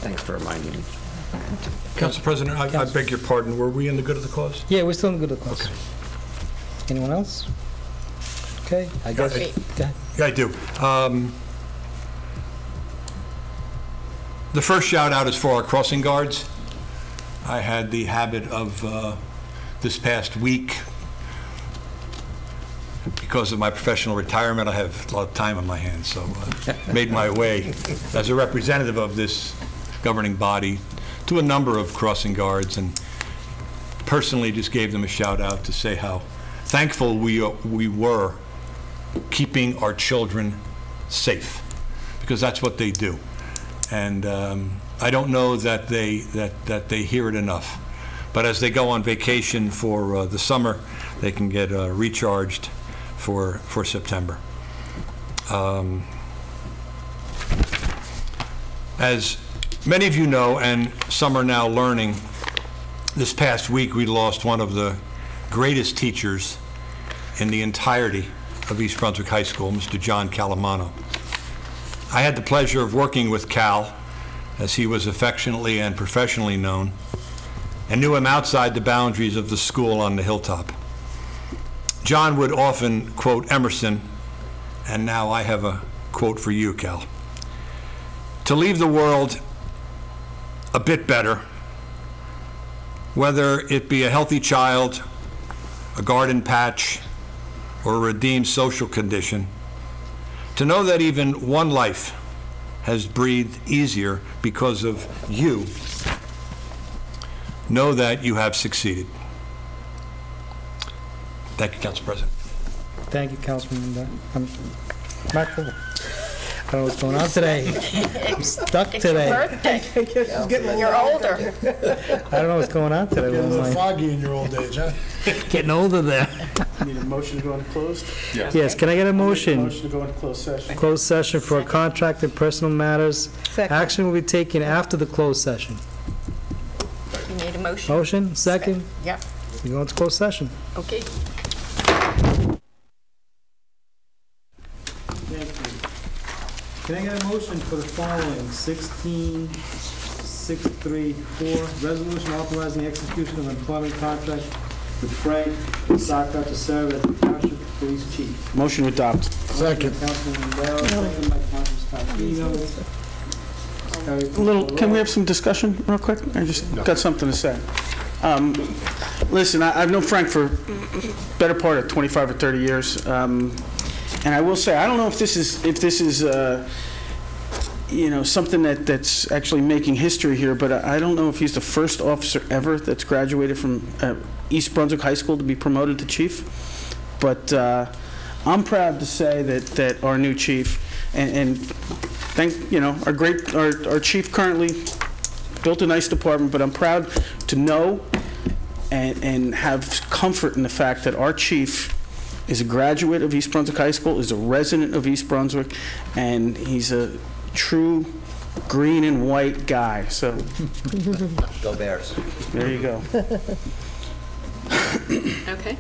Thanks for reminding me. Council President, I I beg your pardon, were we in the good of the cause? Yeah, we're still in the good of the cause. Okay. Anyone else? Okay, I guess, Wait. go ahead. Yeah, I do. Um, The first shout out is for our crossing guards. I had the habit of, uh, this past week, because of my professional retirement, I have a lot of time on my hands, so uh, made my way as a representative of this governing body to a number of crossing guards and personally just gave them a shout out to say how thankful we, we were keeping our children safe, because that's what they do. And um, I don't know that they, that, that they hear it enough. But as they go on vacation for uh, the summer, they can get uh, recharged for, for September. Um, As many of you know, and some are now learning, this past week, we lost one of the greatest teachers in the entirety of East Brunswick High School, Mr. John Calamano. I had the pleasure of working with Cal, as he was affectionately and professionally known, and knew him outside the boundaries of the school on the hilltop. John would often quote Emerson, and now I have a quote for you, Cal. To leave the world a bit better, whether it be a healthy child, a garden patch, or a redeemed social condition, to know that even one life has breathed easier because of you, know that you have succeeded. Thank you, Council President. Thank you, Councilman, um, Michael. I don't know what's going on today. I'm stuck It's your today. birthday. You're older. I don't know what's going on today. Get a with little my- foggy in your old age, huh? Getting older there. Need a motion to go into closed? Yes, Yes, can I get a motion? Motion to go into closed session. Closed session for a contract and personal matters. Second. Action will be taken after the closed session. You need a motion? Motion, second, Yep, we go into closed session. okay. Can I get a motion for the following? 16634, resolution authorizing the execution of employment contract with Frank LoSacco to serve as the township police chief. Motion to adopt. Second. Councilman Darrow, second by Councilman Scarpino. Little, can we have some discussion real quick? I just got something to say. Um, Listen, I- I've known Frank for better part of 25 or 30 years. um, And I will say, I don't know if this is, if this is, uh, you know, something that, that's actually making history here, but I I don't know if he's the first officer ever that's graduated from uh, East Brunswick High School to be promoted to chief. But uh, I'm proud to say that, that our new chief, and, and thank, you know, our great, our, our chief currently built a nice department, but I'm proud to know and, and have comfort in the fact that our chief is a graduate of East Brunswick High School, is a resident of East Brunswick, and he's a true green and white guy. So Go Bears. there you go. Okay.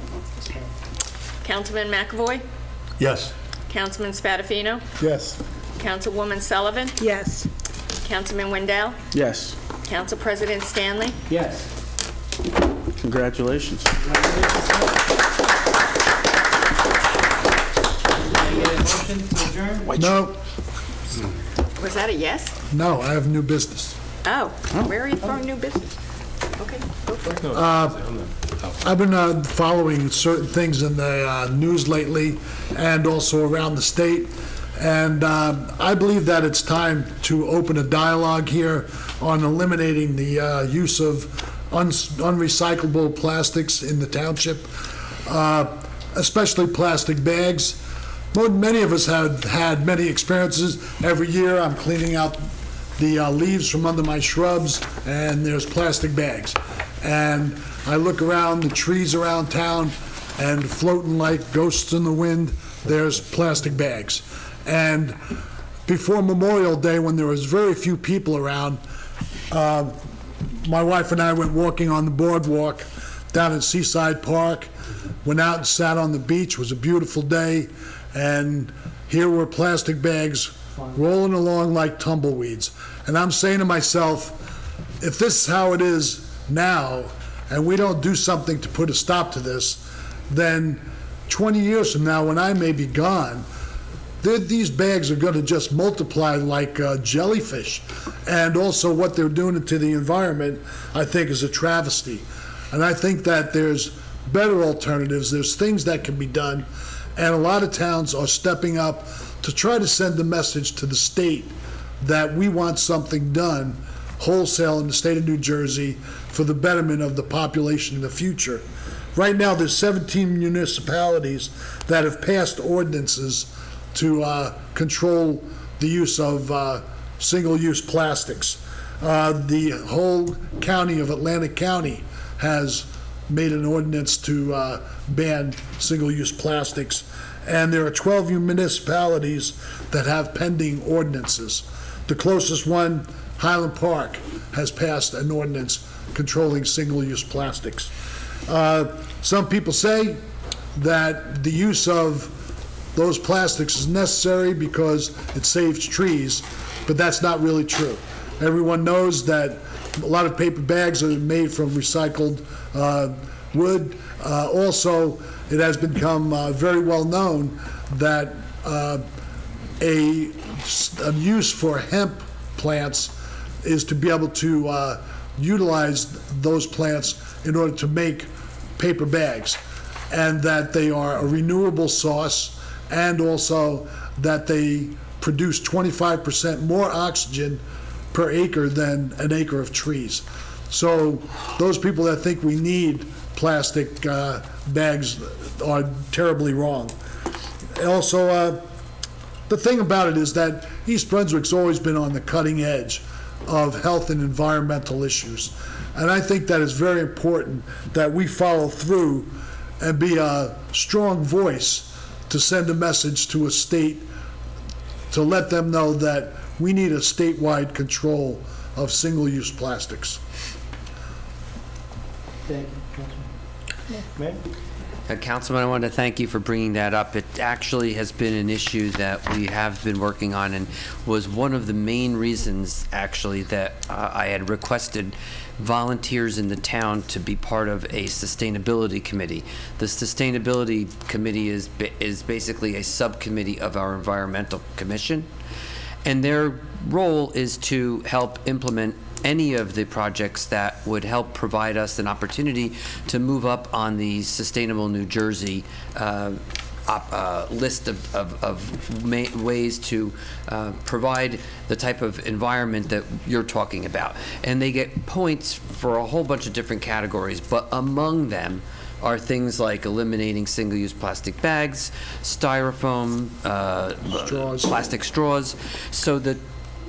Councilman McAvoy? Yes. Councilman Spadafino? Yes. Councilwoman Sullivan? Yes. Councilman Wendell? Yes, Council President Stanley? Yes. congratulations. Can I get a motion to adjourn? No, Was that a yes? no, I have new business. Oh, where are you throwing new business? Okay, go for it. I've been uh, following certain things in the uh, news lately and also around the state. And uh, I believe that it's time to open a dialogue here on eliminating the uh, use of uns- unrecyclable plastics in the township, uh, especially plastic bags. Many of us have had many experiences. Every year, I'm cleaning out the uh, leaves from under my shrubs, and there's plastic bags. And I look around the trees around town, and floating like ghosts in the wind, there's plastic bags. And before Memorial Day, when there was very few people around, uh, my wife and I went walking on the boardwalk down at Seaside Park, went out and sat on the beach, it was a beautiful day, and here were plastic bags rolling along like tumbleweeds. And I'm saying to myself, if this is how it is now, and we don't do something to put a stop to this, then 20 years from now, when I may be gone, these bags are going to just multiply like uh, jellyfish. And also, what they're doing to the environment, I think, is a travesty. And I think that there's better alternatives. There's things that can be done. And a lot of towns are stepping up to try to send the message to the state that we want something done wholesale in the state of New Jersey for the betterment of the population in the future. Right now, there's 17 municipalities that have passed ordinances to uh, control the use of uh, single-use plastics. Uh, The whole county of Atlantic County has made an ordinance to uh, ban single-use plastics, and there are 12 municipalities that have pending ordinances. The closest one, Highland Park, has passed an ordinance controlling single-use plastics. Uh, Some people say that the use of those plastics is necessary because it saves trees, but that's not really true. Everyone knows that a lot of paper bags are made from recycled uh, wood. Uh, Also, it has become uh, very well known that a, a use for hemp plants is to be able to uh, utilize those plants in order to make paper bags, and that they are a renewable source, and also that they produce 25% more oxygen per acre than an acre of trees. So those people that think we need plastic uh, bags are terribly wrong. Also, uh, the thing about it is that East Brunswick's always been on the cutting edge of health and environmental issues. And I think that is very important that we follow through and be a strong voice to send a message to a state to let them know that we need a statewide control of single-use plastics. Thank you, Councilman. Mayor? Uh, Councilman, I want to thank you for bringing that up. It actually has been an issue that we have been working on and was one of the main reasons, actually, that uh, I had requested volunteers in the town to be part of a sustainability committee. The sustainability committee is, is basically a subcommittee of our environmental commission. And their role is to help implement any of the projects that would help provide us an opportunity to move up on the Sustainable New Jersey uh, op- uh, list of, of, of ways to uh, provide the type of environment that you're talking about. And they get points for a whole bunch of different categories, but among them are things like eliminating single-use plastic bags, styrofoam, uh, plastic straws. So the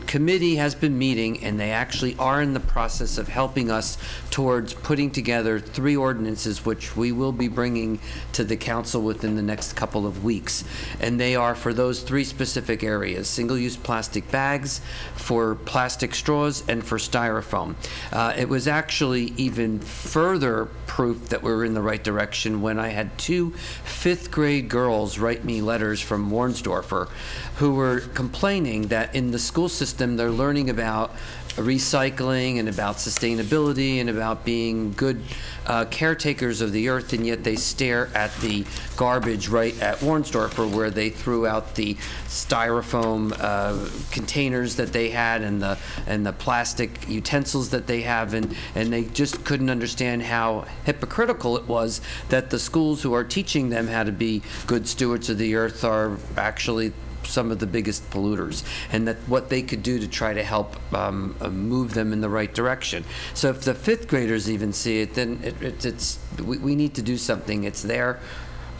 committee has been meeting, and they actually are in the process of helping us towards putting together three ordinances, which we will be bringing to the council within the next couple of weeks. And they are for those three specific areas, single-use plastic bags, for plastic straws, and for styrofoam. Uh, It was actually even further proof that we were in the right direction when I had two fifth-grade girls write me letters from Warnsdorfer who were complaining that in the school system, they're learning about recycling and about sustainability and about being good uh, caretakers of the earth, and yet they stare at the garbage right at Warnsdorfer where they threw out the styrofoam uh, containers that they had and the and the plastic utensils that they have, and and they just couldn't understand how hypocritical it was that the schools who are teaching them how to be good stewards of the earth are actually some of the biggest polluters, and that what they could do to try to help um, uh, move them in the right direction. So if the fifth graders even see it, then it, it, it's we, we need to do something. It's their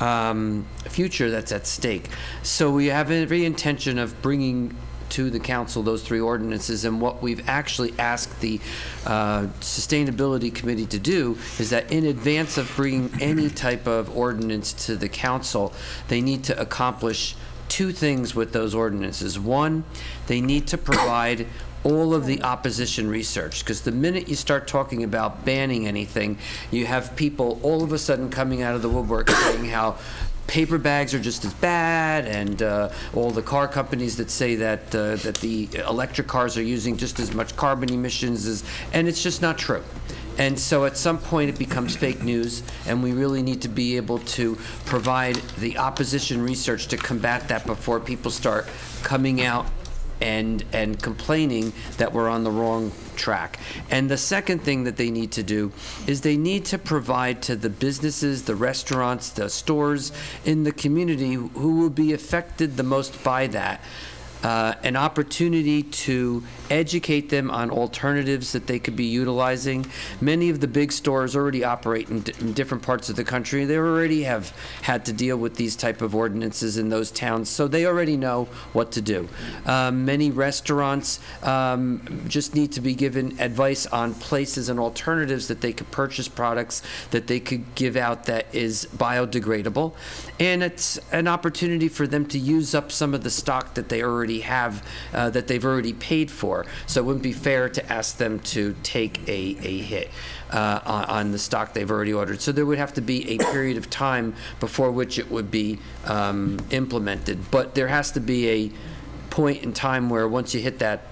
um, future that's at stake. So we have every intention of bringing to the council, those three ordinances, and what we've actually asked the uh, Sustainability Committee to do is that in advance of bringing any type of ordinance to the council, they need to accomplish two things with those ordinances. One, they need to provide all of the opposition research, because the minute you start talking about banning anything, you have people all of a sudden coming out of the woodwork saying how paper bags are just as bad, and uh, all the car companies that say that, uh, that the electric cars are using just as much carbon emissions as, and it's just not true. And so at some point, it becomes fake news, and we really need to be able to provide the opposition research to combat that before people start coming out and, and complaining that we're on the wrong track. And the second thing that they need to do is they need to provide to the businesses, the restaurants, the stores in the community who will be affected the most by that, uh, an opportunity to educate them on alternatives that they could be utilizing. Many of the big stores already operate in, in different parts of the country. They already have had to deal with these type of ordinances in those towns, so they already know what to do. Um, many restaurants um, just need to be given advice on places and alternatives that they could purchase products that they could give out that is biodegradable, and it's an opportunity for them to use up some of the stock that they already have uh, that they've already paid for. So it wouldn't be fair to ask them to take a, a hit uh, on, on the stock they've already ordered. So there would have to be a period of time before which it would be um, implemented. But there has to be a point in time where once you hit that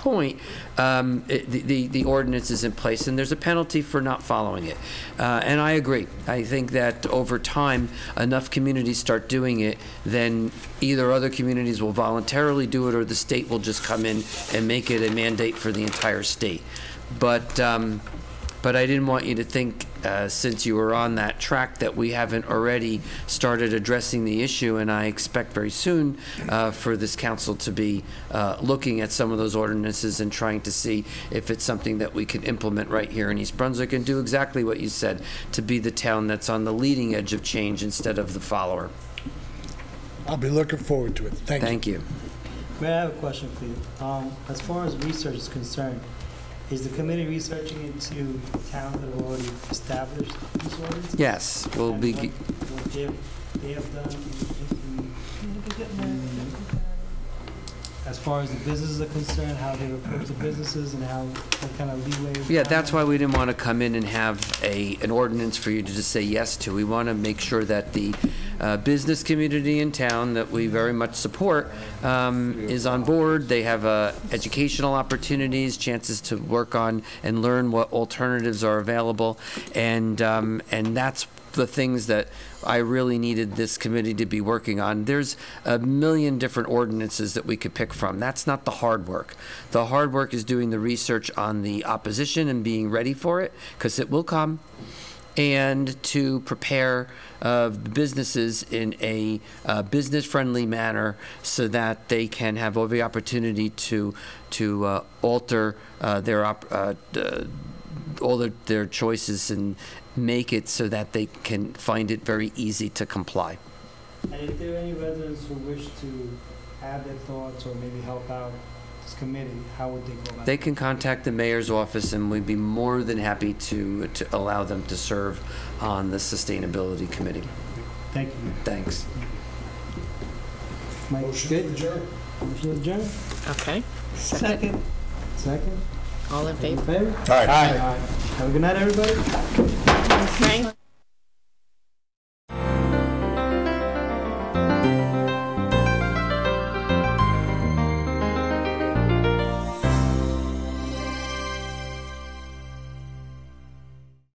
point, um, it- the, the the ordinance is in place, and there's a penalty for not following it. Uh, And I agree. I think that over time, enough communities start doing it, then either other communities will voluntarily do it, or the state will just come in and make it a mandate for the entire state. But, um, but I didn't want you to think, uh, since you were on that track, that we haven't already started addressing the issue, and I expect very soon uh, for this council to be uh, looking at some of those ordinances and trying to see if it's something that we can implement right here in East Brunswick and do exactly what you said, to be the town that's on the leading edge of change instead of the follower. I'll be looking forward to it. Thank you. Thank you. May I have a question for you? Um, As far as research is concerned, is the committee researching into towns that have already established these ordinances? Yes, we'll And be, what- What they have- they have done in- in- in- as far as the businesses are concerned, how they approach the businesses and how, what kind of leeway? Yeah, that's why we didn't want to come in and have a, an ordinance for you to just say yes to. We want to make sure that the uh, business community in town that we very much support um, is on board. They have uh, educational opportunities, chances to work on and learn what alternatives are available. And, um, and that's the things that I really needed this committee to be working on. There's a million different ordinances that we could pick from. That's not the hard work. The hard work is doing the research on the opposition and being ready for it, because it will come, and to prepare uh, businesses in a uh, business-friendly manner so that they can have every opportunity to, to uh, alter uh, their, uh, all their, their choices and make it so that they can find it very easy to comply. And if there are any residents who wish to add their thoughts or maybe help out committee, how would they go about? They can contact the mayor's office, and we'd be more than happy to, to allow them to serve on the sustainability committee. Thank you. Thanks. Mike, Motion to good? adjourn. Motion to adjourn? Okay. Second. Second? All in All in favor? favor? All right. Aye. Have a good night, everybody.